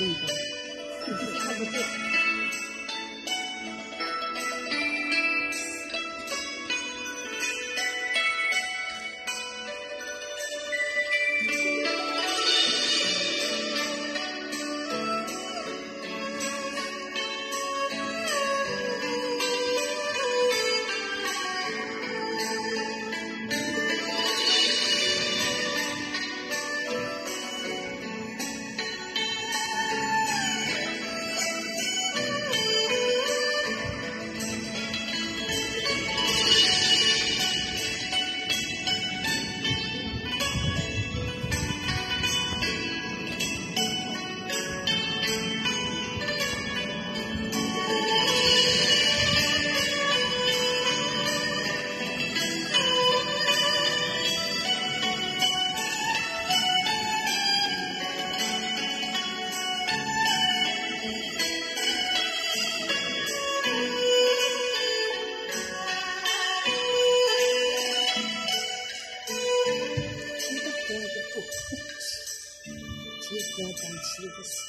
明白，差不多。不要讲起的事。